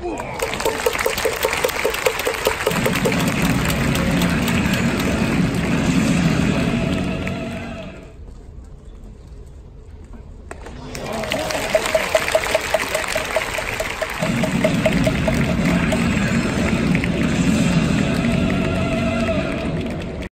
Whoa.